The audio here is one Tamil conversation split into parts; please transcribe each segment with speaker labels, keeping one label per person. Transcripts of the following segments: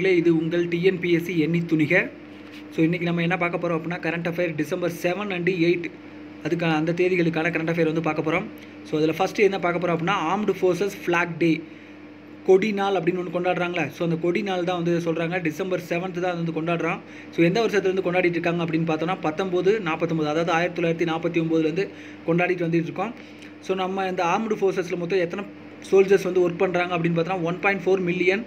Speaker 1: நண்பர்களே இது உங்கள் டிஎன்பிஎஸ்சி எண்ணி துணிக. ஸோ இன்றைக்கி நம்ம என்ன பார்க்க போகிறோம் அப்படின்னா current affair December seven and eight அதுக்கான அந்த தேதிகளுக்கான கரண்ட் அஃபேர் வந்து பார்க்க போகிறோம் ஸோ அதில் ஃபஸ்ட்டு என்ன பார்க்க போகிறோம் அப்படின்னா ஆர்ம்டு ஃபோர்ஸஸ் ஃப்ளாக் டே கொடி நாள் அப்படின்னு ஒன்று கொண்டாடுறாங்களே. ஸோ அந்த கொடி நாள் தான் வந்து சொல்கிறாங்க டிசம்பர் செவன்த் தான் அது வந்து கொண்டாடுறோம். ஸோ எந்த வருஷத்துலேருந்து கொண்டாடிட்டு இருக்காங்க அப்படின்னு பார்த்தோன்னா பத்தொம்போது நாற்பத்தொம்போது அதாவது ஆயிரத்தி தொள்ளாயிரத்தி நாற்பத்தி ஒம்போதுலேருந்து கொண்டாடிட்டு வந்துட்டு இருக்கோம். ஸோ நம்ம இந்த ஆர்ம்டு ஃபோர்ஸஸில் மொத்தம் எத்தனை சோல்ஜர்ஸ் வந்து ஒர்க் பண்ணுறாங்க அப்படின்னு பார்த்தோன்னா one point four million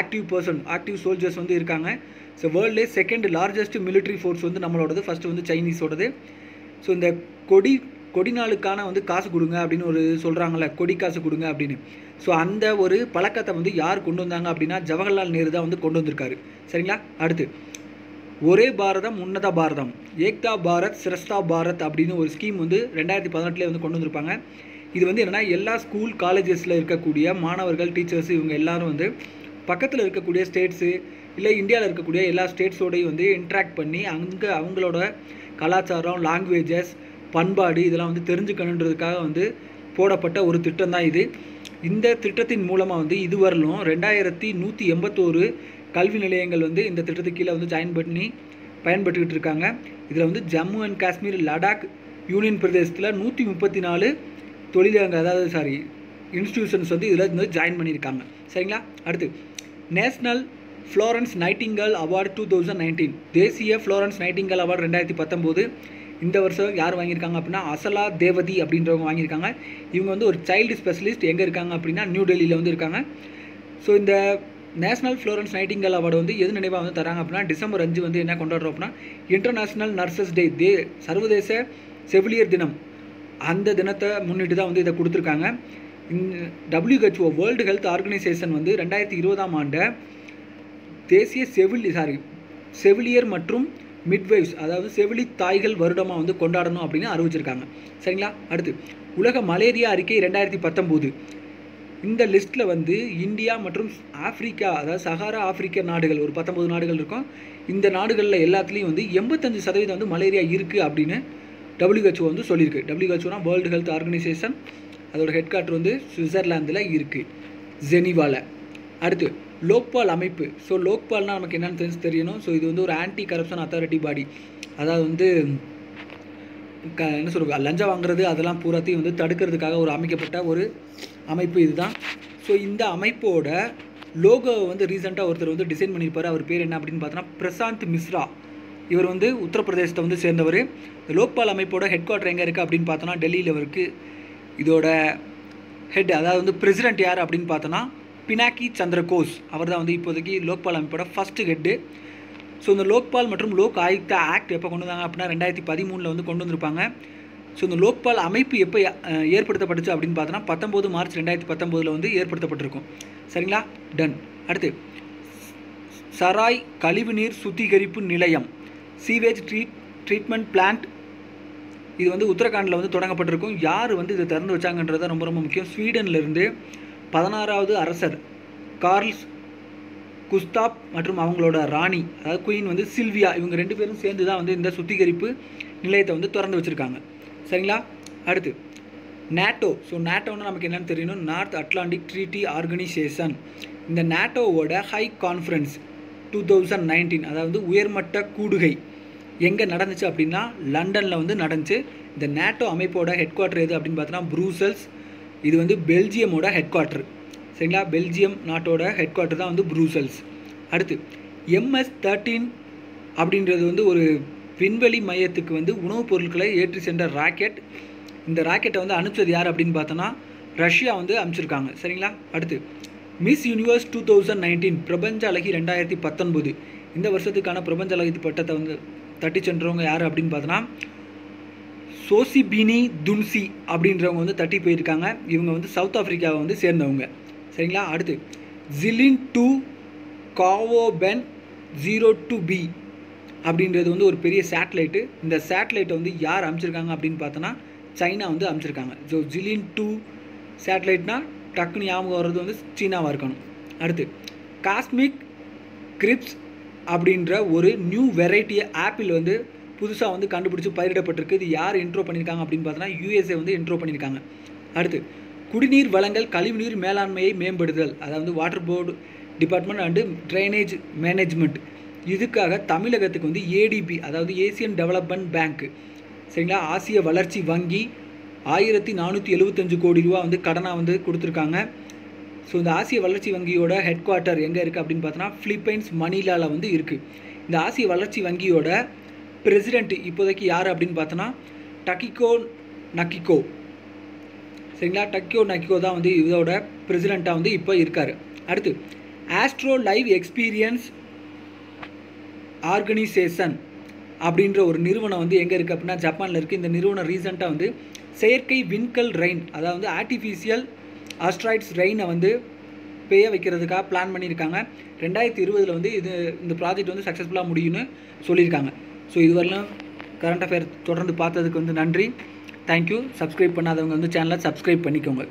Speaker 1: active person active soldiers வந்து இருக்காங்க. ஸோ வேர்ல்ட்லே செகண்ட் லார்ஜஸ்ட் மிலிட்ரி ஃபோர்ஸ் வந்து நம்மளோடது. ஃபஸ்ட்டு வந்து சைனீஸோடது ஸோ இந்த கொடி கொடி நாளுக்கான வந்து காசு கொடுங்க அப்படின்னு ஒரு சொல்கிறாங்கல்ல கொடி காசு கொடுங்க அப்படின்னு. ஸோ அந்த ஒரு பழக்கத்தை வந்து யார் கொண்டு வந்தாங்க அப்படின்னா ஜவஹர்லால் நேரு தான் வந்து கொண்டு வந்திருக்காரு. சரிங்களா? அடுத்து ஒரே பாரதம் உன்னத பாரதம். ஏக்தா பாரத் சிரஸ்தா பாரத் அப்படின்னு ஒரு ஸ்கீம் வந்து ரெண்டாயிரத்தி பதினெட்டுலேயே வந்து கொண்டு வந்திருப்பாங்க. இது வந்து என்னென்னா எல்லா ஸ்கூல் காலேஜஸில் இருக்கக்கூடிய மாணவர்கள் டீச்சர்ஸ் இவங்க எல்லாரும் வந்து பக்கத்தில் இருக்கக்கூடிய ஸ்டேட்ஸு இல்லை இந்தியாவில் இருக்கக்கூடிய எல்லா ஸ்டேட்ஸோடையும் வந்து இன்ட்ராக்ட் பண்ணி அங்கே அவங்களோட கலாச்சாரம் லாங்குவேஜஸ் பண்பாடு இதெல்லாம் வந்து தெரிஞ்சுக்கணுன்றதுக்காக வந்து போடப்பட்ட ஒரு திட்டம் தான் இது. இந்த திட்டத்தின் மூலமாக வந்து இதுவரையிலும் ரெண்டாயிரத்தி நூற்றி எண்பத்தோரு கல்வி நிலையங்கள் வந்து இந்த திட்டத்துக்கு கீழே வந்து ஜாயின் பண்ணி பயன்பட்டுக்கிட்டு இருக்காங்க. இதில் வந்து ஜம்மு அண்ட் காஷ்மீர் லடாக் யூனியன் பிரதேசத்தில் நூற்றி முப்பத்தி நாலு தொழிலங்க அதாவது சாரி இன்ஸ்டிடியூஷன்ஸ் வந்து இதில் வந்து ஜாயின் பண்ணியிருக்காங்க. சரிங்களா? அடுத்து national Florence Nightingale award two thousand nineteen தேசிய ஃப்ளோரன்ஸ் நைட்டிங்கல் அவார்டு ரெண்டாயிரத்தி பத்தொம்போது. இந்த வருஷம் யார் வாங்கியிருக்காங்க அப்படின்னா அசலா தேவதி அப்படின்றவங்க வாங்கியிருக்காங்க. இவங்க வந்து ஒரு சைல்டு ஸ்பெஷலிஸ்ட் எங்கே இருக்காங்க அப்படின்னா நியூ டெல்லியில் வந்து இருக்காங்க. ஸோ இந்த நேஷனல் ஃப்ளோரன்ஸ் நைட்டிங்கல் அவார்டு வந்து எது நினைவாக வந்து தராங்க அப்படின்னா டிசம்பர் அஞ்சு வந்து என்ன கொண்டாடுறோம் அப்படின்னா இன்டர்நேஷ்னல் நர்சஸ் டே தே சர்வதேச செவிலியர் தினம். அந்த தினத்தை முன்னிட்டு தான் வந்து இதை கொடுத்துருக்காங்க. டபிள்யூஹெச்ஓ வேர்ல்டு ஹெல்த் ஆர்கனைசேஷன் வந்து ரெண்டாயிரத்தி இருபதாம் ஆண்டை தேசிய செவிலி சாரி செவிலியர் மற்றும் மிட்வைவ்ஸ் அதாவது செவிலி தாய்கள் வருடமாக வந்து கொண்டாடணும் அப்படின்னு அறிவிச்சிருக்காங்க. சரிங்களா? அடுத்து உலக மலேரியா அறிக்கை ரெண்டாயிரத்தி பத்தொம்போது. இந்த லிஸ்ட்டில் வந்து இந்தியா மற்றும் ஆப்பிரிக்கா அதாவது சஹாரா ஆப்பிரிக்க நாடுகள் ஒரு பத்தொம்பது நாடுகள் இருக்கும். இந்த நாடுகளில் எல்லாத்துலேயும் வந்து எண்பத்தஞ்சு சதவீதம் வந்து மலேரியா இருக்குது அப்படின்னு டபிள்யூஹெச்ஓ வந்து சொல்லியிருக்கு. டபிள்யூஹெச்ஓனா வேர்ல்டு ஹெல்த் ஆர்கனைசேஷன் அதோட ஹெட் குவார்ட்டர் வந்து சுவிட்சர்லாந்தில் இருக்குது ஜெனிவாவில் அடுத்து லோக்பால் அமைப்பு. ஸோ லோக்பால்னால் நமக்கு என்னென்னு தெரிஞ்சு தெரியணும். ஸோ இது வந்து ஒரு ஆன்டி கரப்ஷன் அத்தாரிட்டி பாடி அதாவது வந்து க என்ன சொல்கிறது லஞ்சம் வாங்குறது அதெல்லாம் பூராத்தையும் வந்து தடுக்கிறதுக்காக ஒரு அமைக்கப்பட்ட ஒரு அமைப்பு இதுதான். ஸோ இந்த அமைப்போட லோகோவை வந்து ரீசெண்டாக ஒருத்தர் வந்து டிசைன் பண்ணியிருப்பார். அவர் பேர் என்ன அப்படின்னு பார்த்தோன்னா பிரசாந்த் மிஸ்ரா. இவர் வந்து உத்தரப்பிரதேசத்தை வந்து சேர்ந்தவர். இந்த லோக்பால் அமைப்போட ஹெட் குவார்டர் எங்கே இருக்குது அப்படின்னு பார்த்தோன்னா டெல்லியில் இவருக்கு இதோட ஹெட் அதாவது வந்து பிரசிடென்ட் யார் அப்படின்னு பார்த்தோன்னா பினாக்கி சந்திரகோஸ். அவர் தான் வந்து இப்போதைக்கு லோக்பால் அமைப்போட ஃபஸ்ட்டு ஹெட்டு ஸோ இந்த லோக்பால் மற்றும் லோக் ஆயுக்தா ஆக்ட் எப்போ கொண்டு வந்தாங்க அப்படின்னா ரெண்டாயிரத்தி பதிமூணில் வந்து கொண்டு வந்திருப்பாங்க. ஸோ இந்த லோக்பால் அமைப்பு எப்போ ஏற்படுத்தப்பட்டுச்சு அப்படின்னு பார்த்தோன்னா பத்தொம்போது மார்ச் ரெண்டாயிரத்தி பத்தொம்போதில் வந்து ஏற்படுத்தப்பட்டிருக்கும். சரிங்களா? டன் அடுத்து சராய் கழிவுநீர் சுத்திகரிப்பு நிலையம். சீவேஜ் ட்ரீட் ட்ரீட்மெண்ட் பிளான்ட் இது வந்து உத்தரகாண்டில் வந்து தொடங்கப்பட்டிருக்கும். யார் வந்து இதை திறந்து வச்சாங்கன்றது ரொம்ப ரொம்ப முக்கியம். ஸ்வீடன்லேருந்து பதினாறாவது அரசர் கார்ல்ஸ் குஸ்தாப் மற்றும் அவங்களோட ராணி அதாவது குயின் வந்து சில்வியா இவங்க ரெண்டு பேரும் சேர்ந்து தான் வந்து இந்த சுத்திகரிப்பு நிலையத்தை வந்து திறந்து வச்சுருக்காங்க. சரிங்களா? அடுத்து நேட்டோ. ஸோ நேட்டோன்னு நமக்கு என்னென்னு தெரியணும்? North Atlantic treaty organisation. இந்த நேட்டோவோட high conference two thousand nineteen அதாவது உயர்மட்ட கூடுகை. எங்கே நடந்துச்சு அப்படின்னா லண்டனில் வந்து நடந்துச்சு. இந்த நேட்டோ அமைப்போட ஹெட் குவார்ட்டர் எது அப்படின்னு பார்த்தோன்னா ப்ரூசல்ஸ் இது வந்து பெல்ஜியமோட ஹெட் குவார்ட்டர் சரிங்களா? பெல்ஜியம் நாட்டோட ஹெட் குவார்ட்டர் தான் வந்து ப்ரூசல்ஸ் அடுத்து எம்எஸ் தேர்ட்டீன் அப்படின்றது வந்து ஒரு விண்வெளி மையத்துக்கு வந்து உணவுப் பொருட்களை ஏற்றி சென்ற ராக்கெட். இந்த ராக்கெட்டை வந்து அனுப்பிச்சது யார் அப்படின்னு பார்த்தோன்னா ரஷ்யா வந்து அனுப்பிச்சிருக்காங்க. சரிங்களா? அடுத்து miss universe two thousand nineteen பிரபஞ்ச அழகி ரெண்டாயிரத்தி பத்தொன்பது. இந்த வருஷத்துக்கான பிரபஞ்ச அழகி பட்டத்தை வந்து தட்டி சென்றவங்க யார் அப்படின்னு பார்த்தோன்னா சோசிபினி துன்சி அப்படின்றவங்க வந்து தட்டி போயிருக்காங்க. இவங்க வந்து சவுத் ஆஃப்ரிக்காவை வந்து சேர்ந்தவங்க. சரிங்களா? அடுத்து Jilin two Gaofen zero two B அப்படின்றது வந்து ஒரு பெரிய சேட்டலைட்டு இந்த சேட்டலைட்டை வந்து யார் அமைச்சிருக்காங்க அப்படின்னு பார்த்தோன்னா சைனா வந்து அமைச்சிருக்காங்க. ஸோ ஜிலின் டூ சேட்டலைட்னால் டக்குன்னு ஞாபகம் வர்றது வந்து சீனாவாக இருக்கணும். அடுத்து காஸ்மிக் கிரிப்ஸ் அப்படின்ற ஒரு நியூ வெரைட்டி ஆப்பிள் வந்து புதுசாக வந்து கண்டுபிடிச்சி பயிரிடப்பட்டிருக்கு. இது யார் இன்ட்ரோ பண்ணியிருக்காங்க அப்படின்னு பார்த்தோன்னா யூஎஸ்ஏ வந்து இன்ட்ரோ பண்ணியிருக்காங்க. அடுத்து குடிநீர் வளங்கள் கழிவுநீர் மேலாண்மையை மேம்படுதல் அதாவது water board department and drainage management இதுக்காக தமிழகத்துக்கு வந்து ஏடிபி அதாவது ஏசியன் டெவலப்மெண்ட் பேங்க் சரிங்களா? ஆசிய வளர்ச்சி வங்கி ஆயிரத்தி நானூற்றி எழுபத்தஞ்சு கோடி ரூபா வந்து கடனாக வந்து கொடுத்துருக்காங்க. ஸோ இந்த ஆசிய வளர்ச்சி வங்கியோட ஹெட் குவார்ட்டர் எங்கே இருக்குது அப்படின்னு பார்த்தோன்னா ஃபிலிப்பைன்ஸ் மணிலாவில் வந்து இருக்குது இந்த ஆசிய வளர்ச்சி வங்கியோட பிரசிடெண்ட் இப்போதைக்கு யார் அப்படின்னு பார்த்தோன்னா டக்கிகோ நக்கிகோ சரிங்களா? டக்கியோ நக்கிகோ தான் வந்து இதோட பிரசிடெண்ட்டாக வந்து இப்போ இருக்கார். அடுத்து ஆஸ்ட்ரோ லைவ் எக்ஸ்பீரியன்ஸ் ஆர்கனைசேஷன் அப்படின்ற ஒரு நிறுவனம் வந்து எங்கே இருக்குது அப்படின்னா ஜப்பானில் இருக்குது இந்த நிறுவனம் ரீசெண்டாக வந்து செயற்கை விண்கல் ரெயின் அதாவது ஆர்டிஃபிஷியல் ஆஸ்ட்ராய்ட்ஸ் ரெயினை வந்து பெய்ய வைக்கிறதுக்காக பிளான் பண்ணியிருக்காங்க. ரெண்டாயிரத்தி இருபதில் வந்து இது இந்த ப்ராஜெக்ட் வந்து சக்ஸஸ்ஃபுல்லாக முடியும்னு சொல்லியிருக்காங்க. ஸோ இதுவரையிலும் கரண்ட் அஃபேர் தொடர்ந்து பார்த்ததுக்கு வந்து நன்றி. தேங்க்யூ சப்ஸ்கிரைப் பண்ணாதவங்க வந்து சேனலை சப்ஸ்கிரைப் பண்ணிக்கோங்க.